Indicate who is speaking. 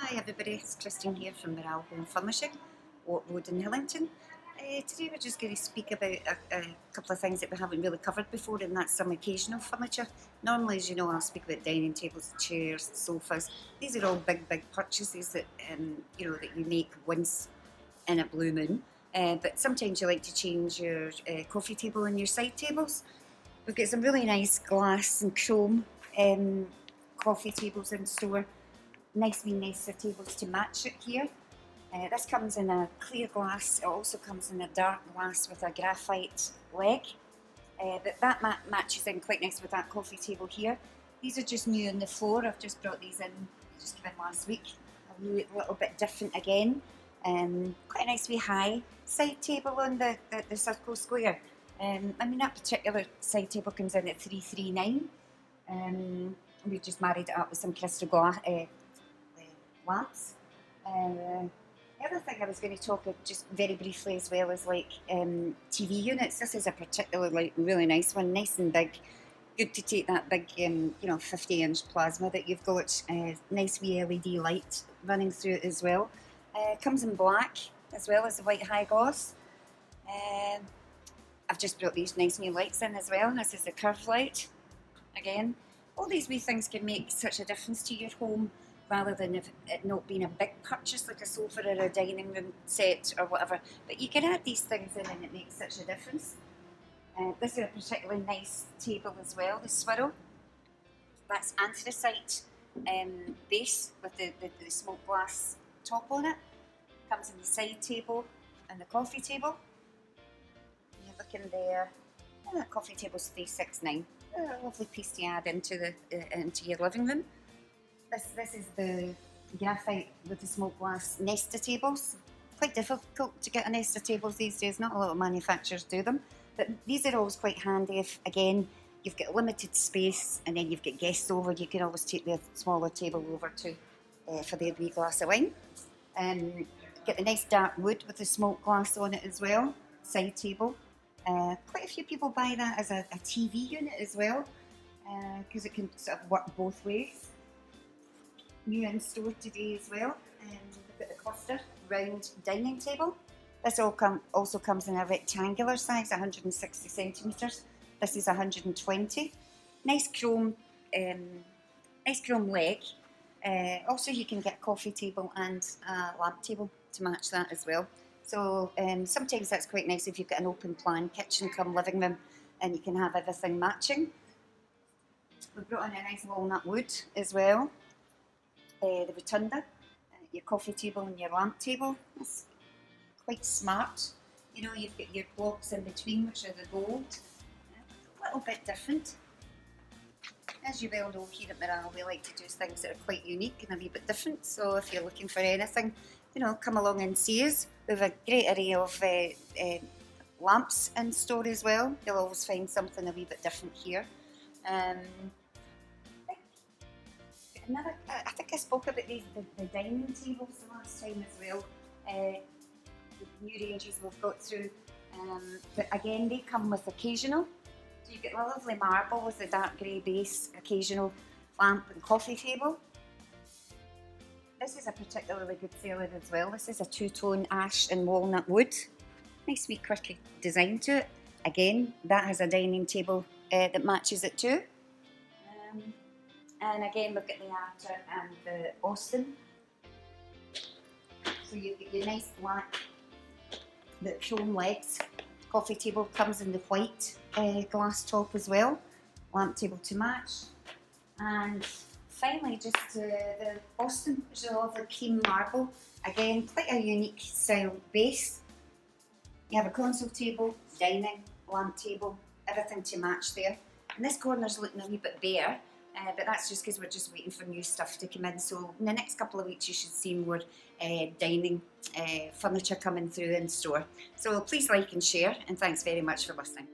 Speaker 1: Hi everybody, it's Christine here from Morale Home Furnishing, Road in Hillington. Uh, today we're just going to speak about a, a, couple of things that we haven't really covered before and that's some occasional furniture. Normally, as you know, I'll speak about dining tables, chairs, sofas. These are all big, big purchases that um, you know that you make once in a blue moon. Uh, but sometimes you like to change your uh, coffee table and your side tables. We've got some really nice glass and chrome um, coffee tables in store nice wee nest of tables to match it here. Uh, this comes in a clear glass, it also comes in a dark glass with a graphite leg. Uh, but that ma matches in quite nice with that coffee table here. These are just new on the floor, I've just brought these in, just in last week. A little bit different again. Um, quite a nice wee high side table on the, the, the circle square. Um, I mean that particular side table comes in at 339. Um, we've just married it up with some crystal glass, uh, lamps. Uh, the other thing I was going to talk about just very briefly as well is like um, TV units. This is a particularly really nice one, nice and big. Good to take that big, um, you know, 50 inch plasma that you've got. Uh, nice wee LED light running through it as well. Uh, comes in black as well as the white high gloss. Um, I've just brought these nice new lights in as well. This is the curve light. Again, all these wee things can make such a difference to your home rather than if it not being a big purchase like a sofa or a dining room set or whatever. But you can add these things in and it makes such a difference. Uh, this is a particularly nice table as well, the swirl. That's anthracite um, base with the, the, the smoked glass top on it. Comes in the side table and the coffee table. You're looking there. Oh, that coffee table's 369. A lovely piece to add into the uh, into your living room. This, this is the graphite with the smoke glass nest of tables. Quite difficult to get a nest of tables these days, not a lot of manufacturers do them. But these are always quite handy if, again, you've got limited space and then you've got guests over, you can always take the smaller table over to uh, for their wee glass of wine. Um, get the nice dark wood with the smoke glass on it as well, side table. Uh, quite a few people buy that as a, a TV unit as well because uh, it can sort of work both ways new in store today as well. Um, we've got the cluster round dining table. This all come, also comes in a rectangular size, 160 centimetres. This is 120. Nice chrome, um, nice chrome leg. Uh, also, you can get a coffee table and a lamp table to match that as well. So um, sometimes that's quite nice if you've got an open plan kitchen come living room and you can have everything matching. We've brought in a nice walnut wood as well uh, the rotunda, uh, your coffee table and your lamp table. It's quite smart. You know, you've got your blocks in between, which are the gold. A little bit different. As you well know, here at Morale, we like to do things that are quite unique and a wee bit different. So if you're looking for anything, you know, come along and see us. We have a great array of uh, uh, lamps in store as well. You'll always find something a wee bit different here. Um, another, I think I spoke about these, the, the dining tables the last time as well. Uh, the new ranges we've got through. Um, but again, they come with occasional. So you get a lovely marble with the dark grey base, occasional lamp and coffee table. This is a particularly good seller as well. This is a two-tone ash and walnut wood. Nice wee quirky design to it. Again, that has a dining table uh, that matches it too. Um, and again, look at the Arctic and the Austin. So you've got your nice black, the chrome legs. Coffee table comes in the white uh, glass top as well. Lamp table to match. And finally, just uh, the Austin, which is all the cream marble. Again, quite a unique style base. You have a console table, dining, lamp table, everything to match there. And this corner's looking a wee bit bare, uh, but that's just because we're just waiting for new stuff to come in. So in the next couple of weeks, you should see more uh, dining uh, furniture coming through in store. So please like and share, and thanks very much for listening.